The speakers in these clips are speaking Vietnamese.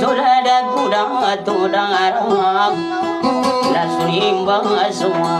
Sudah ada dangarang Langsung imbang semua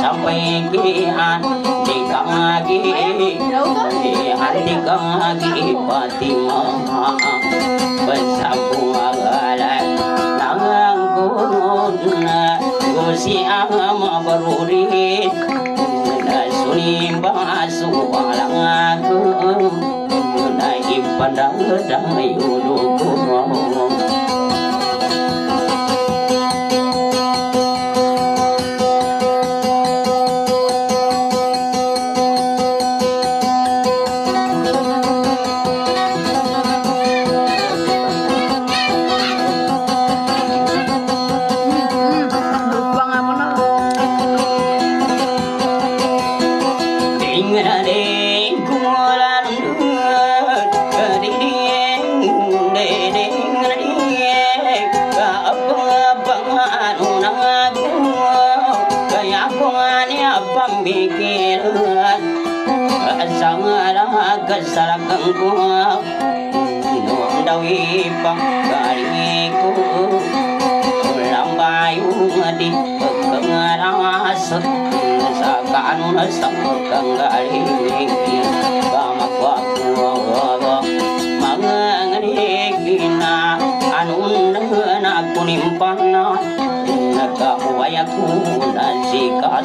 sampai kian di kamagi di hati kamagi pati mama bersabu agalan tangan kunun gusi ama berurin suni basu walangaku Naik pandang dayu dukung Kaya ko nga niya pamikilan Asang kasalakan ko Noong daw ipang galing ko Walang bayong di pagkangarasot Sa kaano na sa pagkanggaling Kamakwakuwawa Mga ngaligin na Anong na kunimpan na Nagkakuway ako 一个阿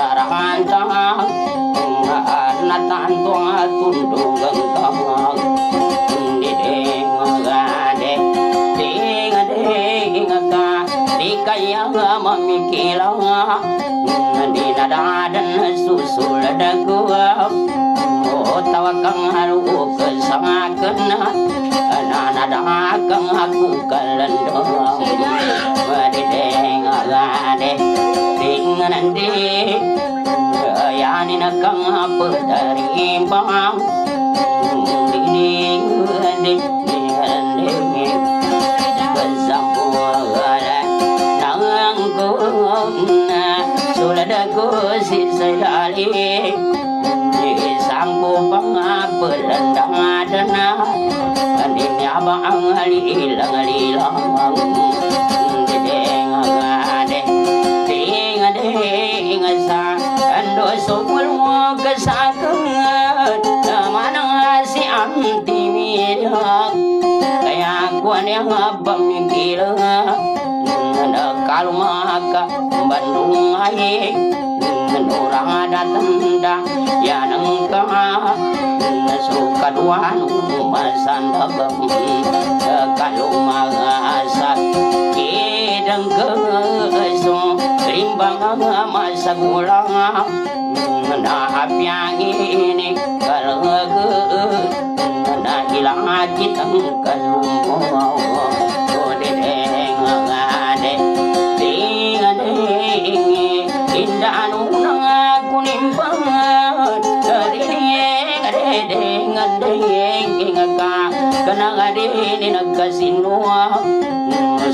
sarangan tangan Enggak natan tua tunduk gentang Dideng gade Ding adek ingat Dika yang memikirang Nanti nada dan susul ada gua Oh tawakan haru kesangakan na susul daguap Oh tawakang haru đi Nanadakang aku kalendong Madideng agade Ding ya ni na kang pedarimbang ding ding ding ding Kesampuan nang kuna Suladaku sang Sangku pangapelendang hấp lần bang ali ilang ali lang ding agade ding ade ing sa ando sumul mo kasakot manang si anti mirak kaya ko ni ang abang migil na kalma ka bandung ayeng Orang datang dah Ya nengka Suka dua Masanda Kalau masak Kidang kesung Rimbang masa gulang Nah yang ini Kalau Nah kinh quá đi đi đi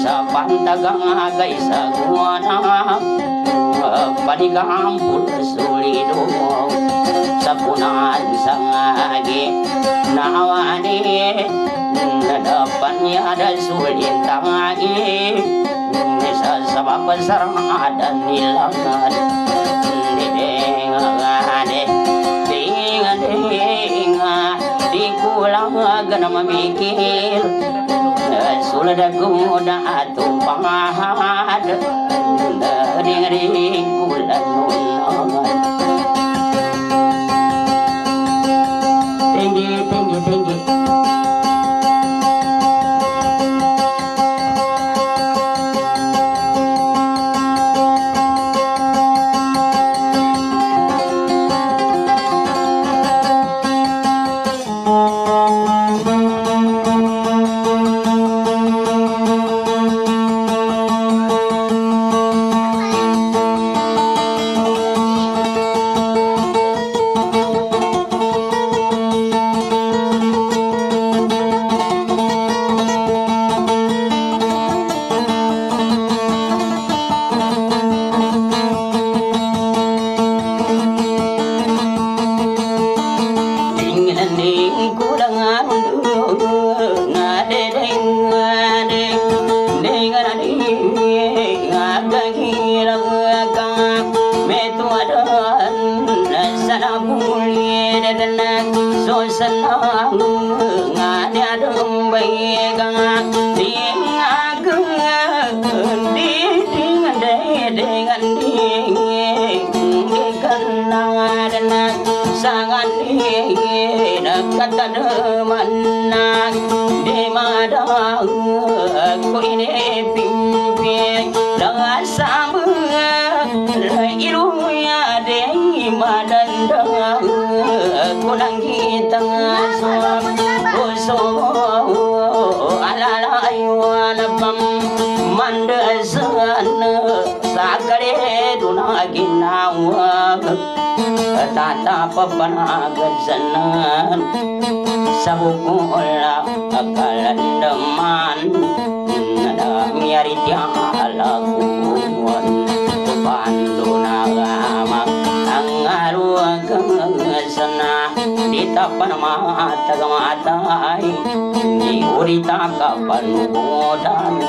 sa pan sa gua tangi sabab ada na mamikil Sulada guda atong pangahad. Ring-ring tata papanagaganan sabuku ola akalan deman ngadamiari tialakuan pandu nagama angaruang sana ditapan mata kamatai diurita kapan mudan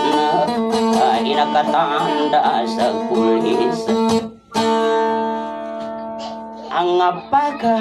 Ina katanda sekulisa ang abaga.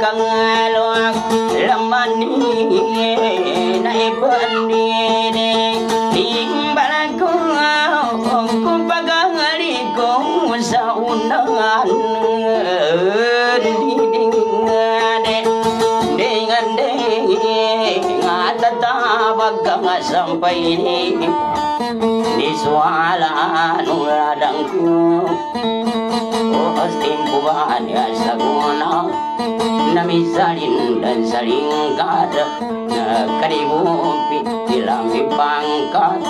kang loak laman ni nai ban ni ni ding balan ko ong ko pagang ali ko sa unangan di ding ade ding ade ngata tabag sampai ni. siswala nu ladangku Ostin oh, kuban ya saguna. Nami salin dan saling kada Karibu pitilam pangkat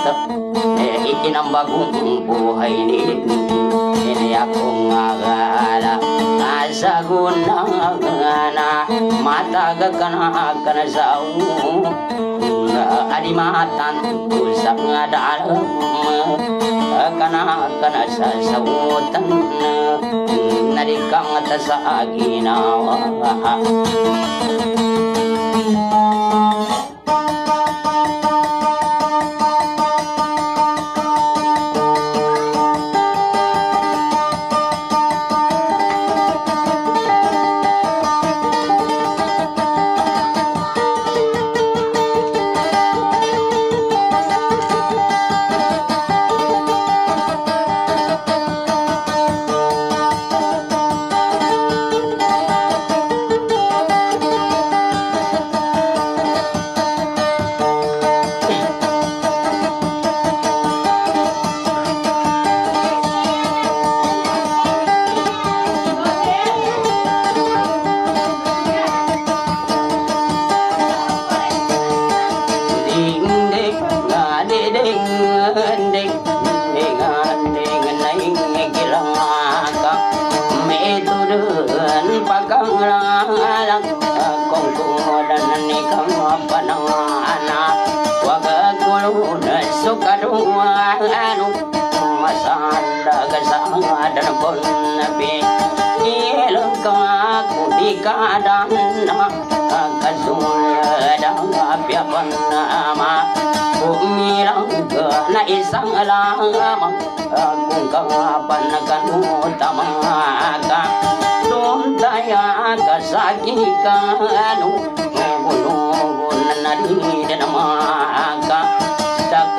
Eh ikinam bagumpu hai nidu Siriakgala asagunana mata gakanakana sau Adimatan kusap ngadalem kana kana sasawutan narika mata sa aginawa kulu na sukadu anu masanda gasanga dan pon nabi ilang ka ku di kadan kasul dang apiapan nama umirang na isang alamang kung kapan kanu tamaka tuntaya kasaki kanu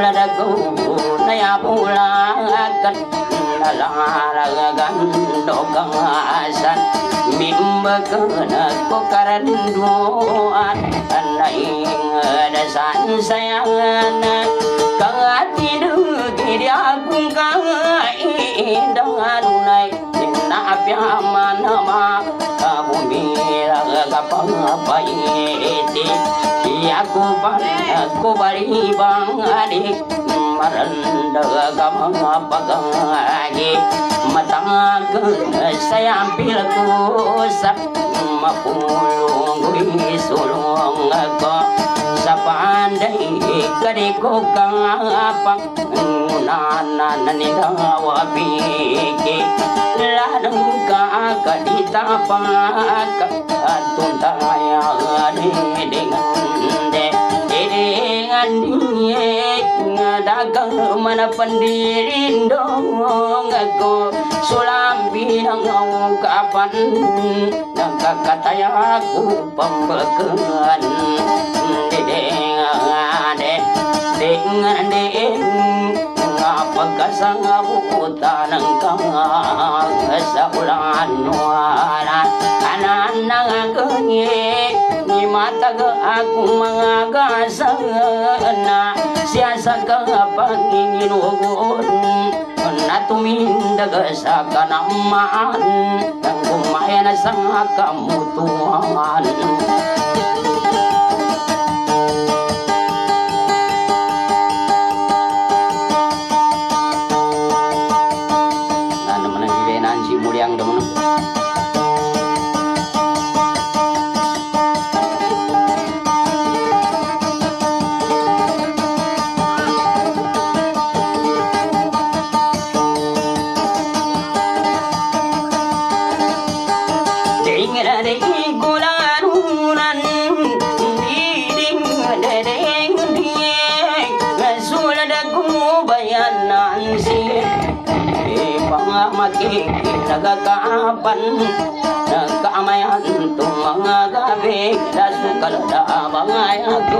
la da takkan na nama la tangapan doi umanaku pambekan ni dalam magi nawang aku namang adalia daima makadapagan nu nanian nani sekanana suladaku na ka ti du ki mimbakana ko ka naing da sayangan nai na pya ma na ma ka bu mi bumi ga pa pa pan ti yakuba kubali bangari maranda gamanga bagangagi matang saya ambil kusa mapulung sulung ko sa panday kari ko kang apang nana nilawa biki ladang ka kadita pa ka tunta diye dagang mana pendirin dong aku sulam binang kapan dan kakataya aku pembekan dengan de dengan de pagkasang abutan kang sa ulan nuaran anan nang kenye ni matag akong mga gasana siya sa pangingin na tumindag sa kanamaan nang kumayan sa kamutuan Nagkamayan itong mga gabi Dasukal na bangay ako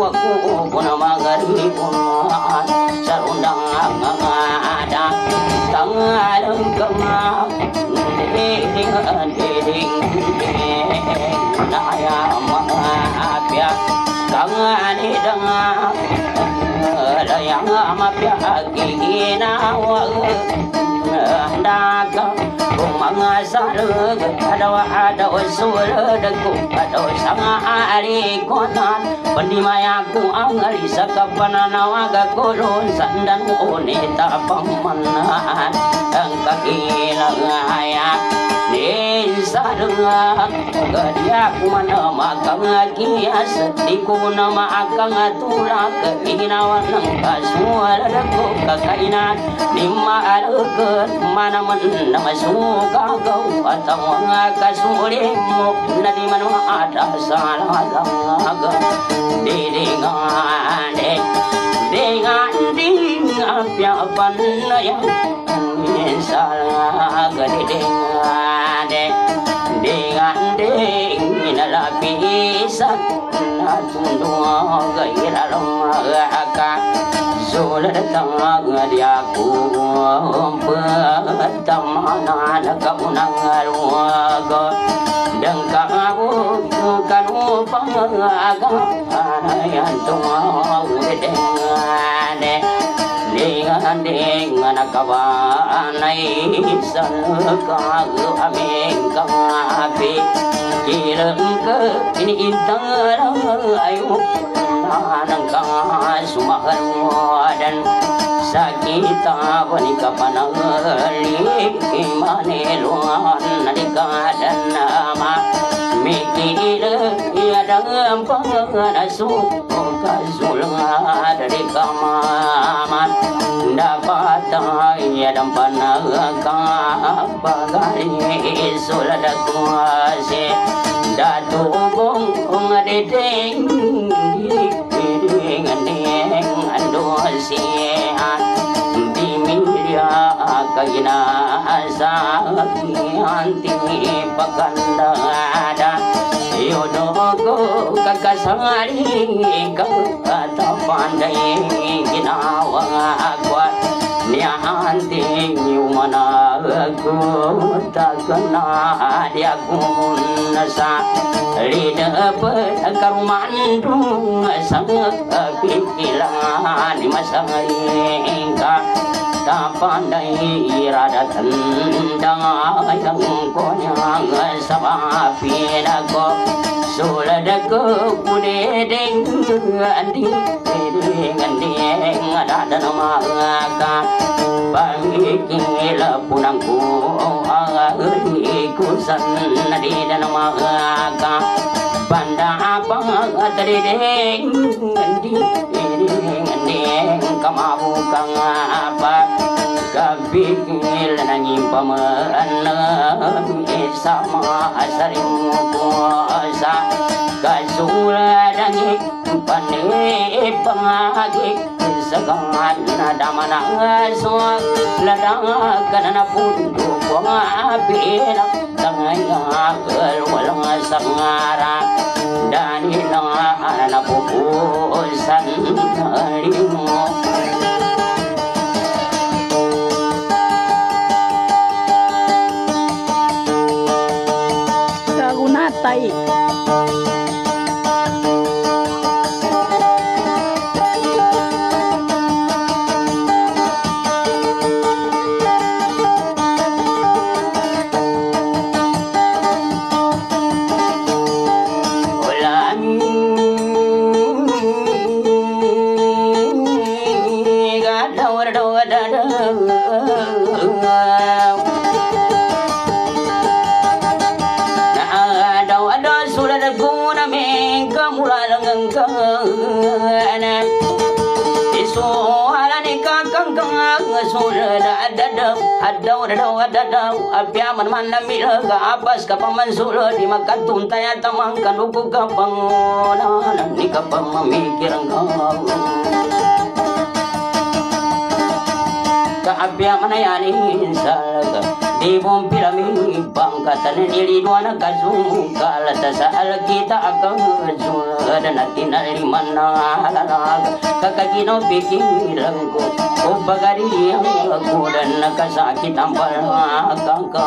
Waku ko na magaribuan Sa rundang mga ada Tangalang kama Diding, diding, diding Naya mga apya Kangani danga Layang mapya Kikinawa Daga Kung mga sarag Adawa adaw sulad ko Adaw sanga arikonan Pandimaya ko ang alisa Kapananawaga kulon Sandan unita pamanan Ang kakilangayak Ni sarang Gadiya ko man makangakiyas Di ko na maakang tulak Ginawa ng ko kakainan Di maalagat manaman na masugagaw At ang mga kasuli mo Na di man maada sa lalaga Didingane Dengan ding apyapan na yan Salah gadidingane Dengan ding inalapisan Natundong gairalamagaka Sulat tangag diaku Pertamanan kaunang aluaga Dan kamu kanu pangaga Anayan tumawag dengane dengan dengan kawanai đen. Sa kapi ta ke ini intang ayu nanang ka sumahan dan sakita wanika panangali imaneluan mà dan nama mikir ya dalam panganasu kasulunga dari kamaman dapat ya dan panaga bagari sulada kuase datu bong ngadedeng ding ding andosian bimilya kaina asaki anti yo no go ka pakandada yodogo ka ta pandai gina wa kwa nyan ti nianti mana ku ta kana dia kun sa ri da pa ka man perkarumandung sang pi la ni ma sang ka pikiran masang ingka tak pandai irada tendang yang konyang sabapi nako suladaku kudedeng andi deng andeng ada nama ka pangikila punangku aku san di nama ka banda apa terdeng andi deng nanging pamana sama asaring kuasa kasuladangik pane pangagik sagangan nadamana ngasok ladang kanana pundu pangapina tangaya walang sangara dani lang ana pupusan 可以。adau adau adau abya man man na mi ga abas ka paman sulo di makatum taya tamang kanuku ka pangona nan nah, ni ka pamamikirang ka abya man yani salga dibumpira min pangkatan nilidwana kazung kala tasal kita akan dan natin mana alalag kakagino pikiran ko o bagari ang kudan nakasakit ang palakang ka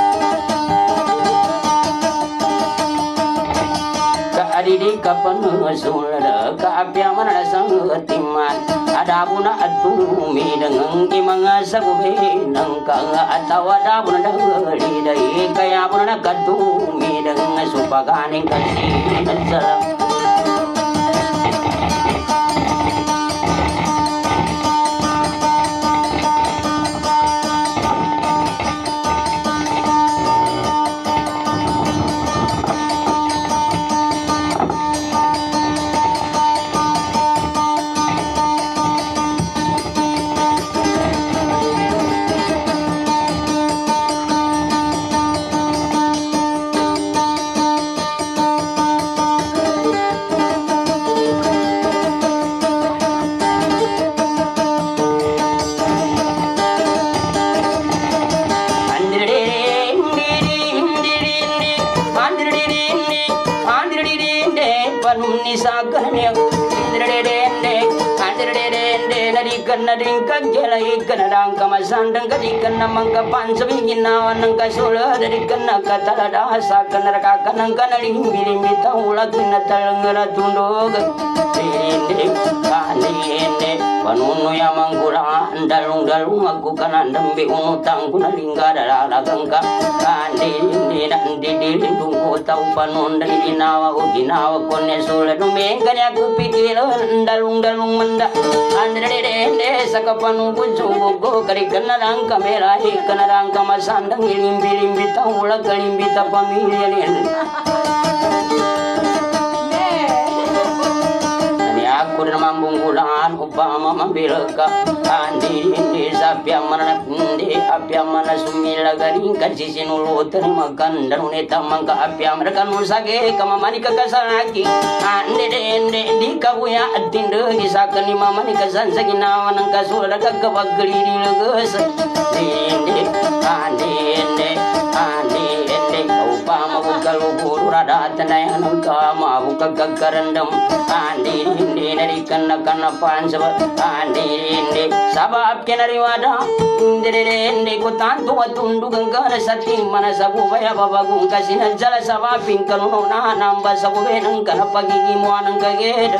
adidi kapan sulada ka apya mana sang timan ada buna atumi dengan imanga sagube nang ka atawa da buna dai kaya buna katumi dengan supaganing kasih salam na din kan jela i ganna dan ka masan dan ka di ka pan dari ganna ka tala da hasa ganna ka ganna ganna lim bilim ta ula ganna talangara tundog Thank ah. you. Panuno ya mangkura dalung dalung aku kanan dembi unutang kuna lingga dalara gangka kandi ni dan didi lindung ku tau panon dari inawa ku ginawa kone sule dumeng kani aku pikiran dalung dalung menda. Andre dende sakapanu bunjung bugo kari kana rangka merahi kana rangka masandang ilimbi limbi tau ulah kalimbi tapamilian unggulan upama mambilka kandi desa pia mana kundi apia mana sumila garing kasi sinulu terima ganda nuneta mangka apia mereka nusage kama mani kakasaki ande de ende di kabuya atinde gisakan ni. Mama ni kasan sagina wanang kasula kakabagri ni lagas ande ande ande ande. கௌபாமவுக்கள் ஒவ்வொரு ரடாத்தனயனும் காமாவுக்க கக்கரண்டம் ஆண்டீரின்றி நரி கண்ண கண்ண பாஞ்சவ ஆண்டீரின்றி சபாப்கி நரிவாடா இந்திரேன்றி குத்தான் துவ துண்டு கங்கார சத்தி மனச குபய பவகும் கசின ஜல சபா பிங்கனு நா நம்ப சகுவே நங்கன பகிகி மோனங்க கேடு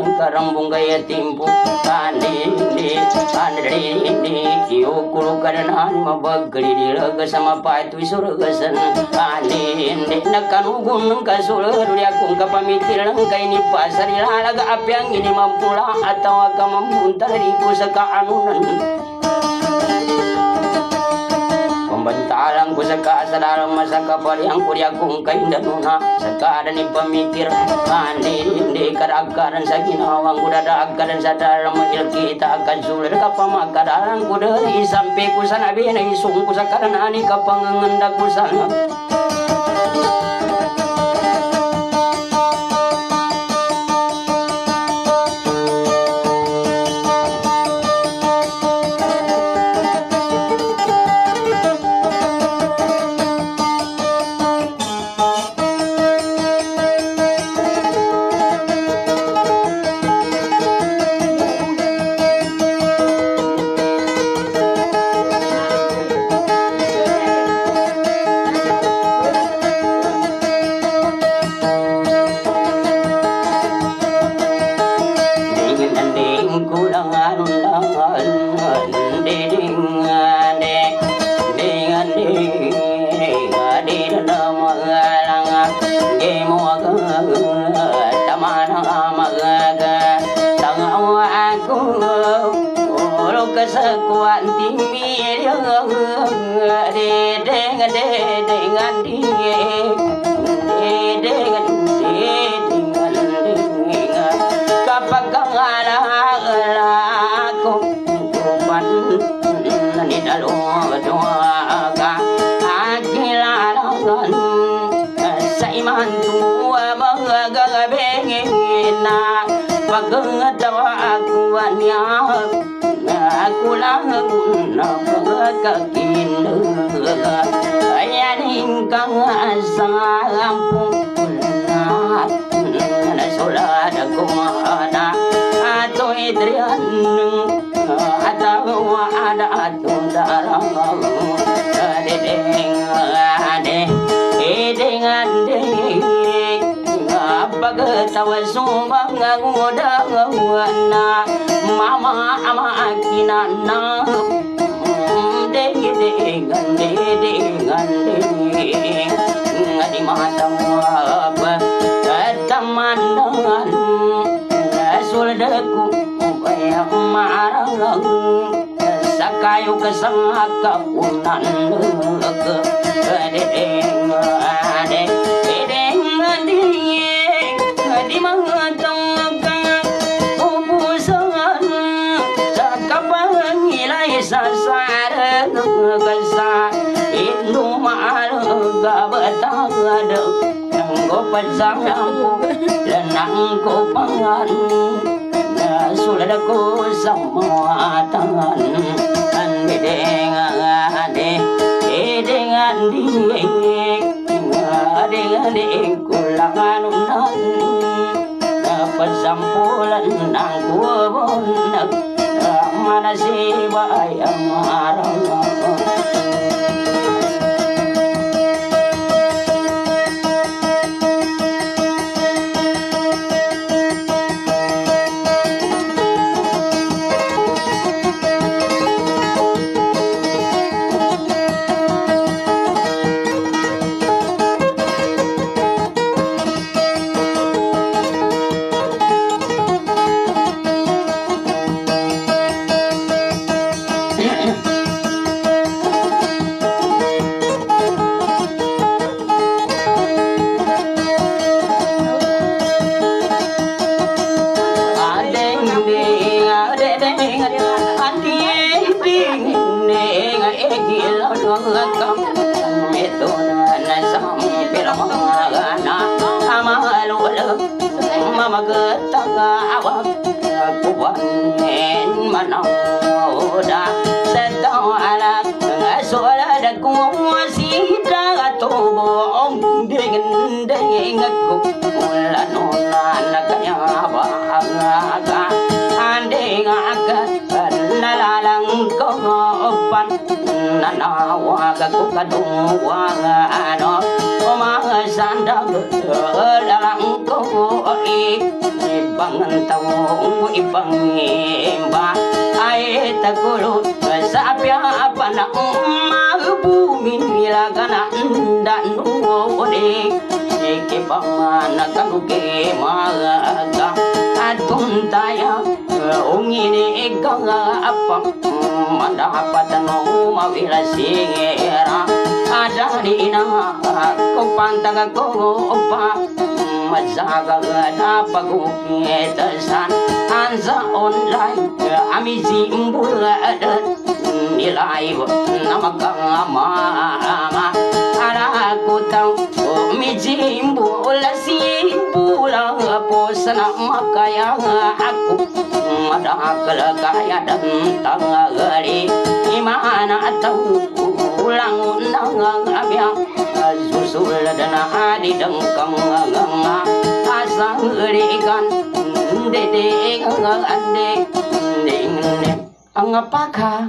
karang bungaya timpu kani ini kani ini yukuru karena anima bagri di laga sama paitu isur gasan. Kani ini nakan ugun kasur haru ya kung kapamitir langka ini pasar ilalaga api yang ini mampu lah atau akan membuntari pusaka anunan. Pembantalang ko sa kaasadalang masaka pali ang kurya kong kaindanuna Sa kada ni pamikir Kandi hindi karagaran sa ginawang ko dadagaran sa dalang magilkita Akan sulir ka pamakadalang ko dari Sampai ko sa nabi na isung ko sa karanani kapangangandag ingkang sampun sulad kumana ato idrian ataw ada ato darang dading eh, ade iding ade Pagkatawa sumbang ang muda Mama ama akina na Sangat kau tak nak ke, ke, ke, ke, ke, ke, ke, ke, ke, ke, ke, ke, ke, ke, ke, ke, ke, ke, ke, batagada Nang ko pagsayang là nặng ko băng anh nuông con biết tu nên sống biết lòng nó ham lũ lỡ mà mà cứ tăng áo của bọn hẹn nó đã sẽ tao là rồi là đã cũng gì ra tu bổ ông điện đây ngất cục là nô là cái nhà bà na na wa ga ku ka du wa ga no o ma san da ga la ng ko i i bang ta wo u i bang i ba ai ta ku lu sa pya pa na ma u bu mi ni la ga na da nu wo ni ke ke ba ma na ka lu ke ma ga tuntaya ungini igaga apa? Hmm, Manda hapatano mawila singera? Adani ina kupantang ko upa hmm, mazaga na pagukitasan anza online amizi mbura adat hmm, nilai namakangama ara kutang mijimbu ulasi kala pusan makaya aku. Mada kala kaya dan tangari. Imana atau ulang nang abya susul dan hadi dan kamangama asang ikan dede ngang ande ding ne angapaka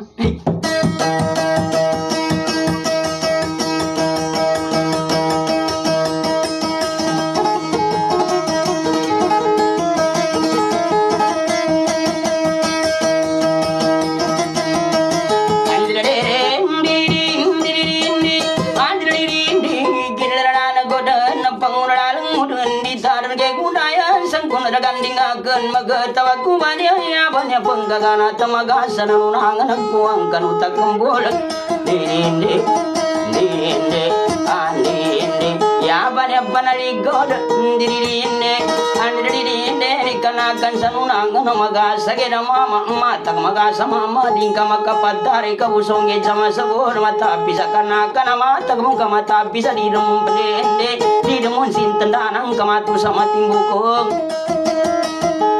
nya panggagana tamagasa nanu nanganak kuang kanu takambolat ninde ninde ya yabane banali god ndirinde andirinde kanakan sanu nangana magasa ge mama mata magasa mama. Dingka makapadare kabusonge jama sabor mata pisa kanakan mata muka mata pisa di dum ninde di dum sintendanang kamatu sama timbukong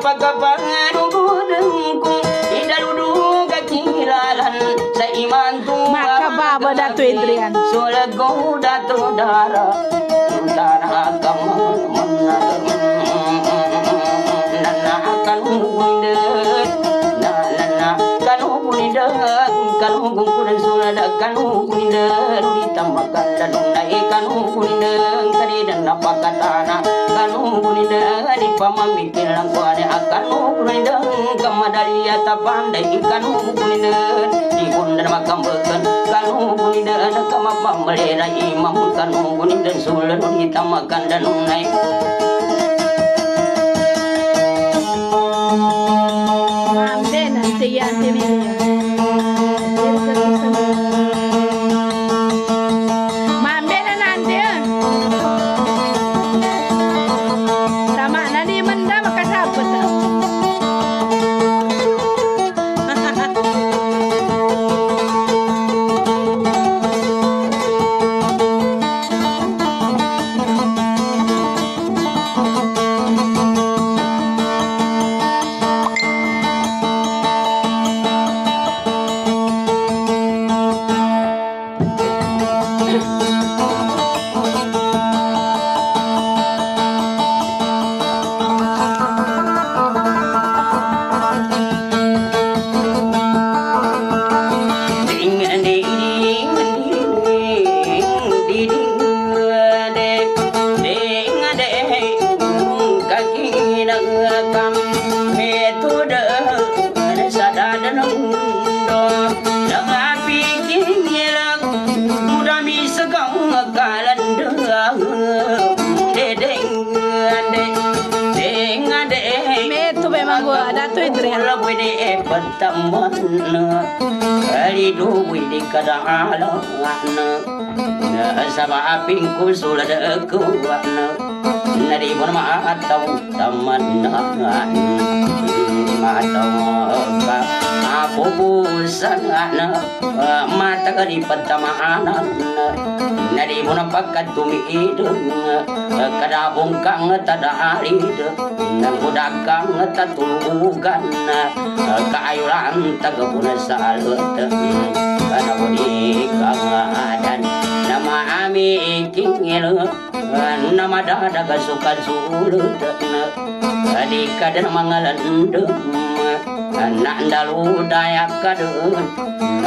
Gaba-gabaan duudunku Ida duduga kiralan Saiman tumpah Maka baba datu Indrian Sola goda tu dara Tuntara agama gungkunan sunadakan kunindang ditambahkan dan naikkan kunindang kadi dan dapat katana kan kunindang di pamamikir langkuane akan kunindang kamadaria tapandai ikan kunindang di kundan makam beken kan kunindang kamapa melera imam kan kunindang sulan ditambahkan dan naik Amen. Nanti ya, temen. con mã tàu tầm mình hấp ngạn mà tàu và a phố bu sang ngạn ma ta cái đi bật tầm an nari muna pakat tumiid kada bungkang tada harid nang budakang tatulugan kaayuran tagabuna salut kana budi kang adan nama ami kingil Anu nama dada kasukan sulut Tadi kadan mangalan endem Anak dalu dayak kadun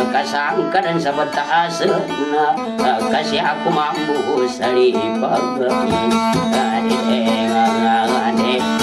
Kasangka dan sabata asena Kasih aku mambu salipag Adi engang adi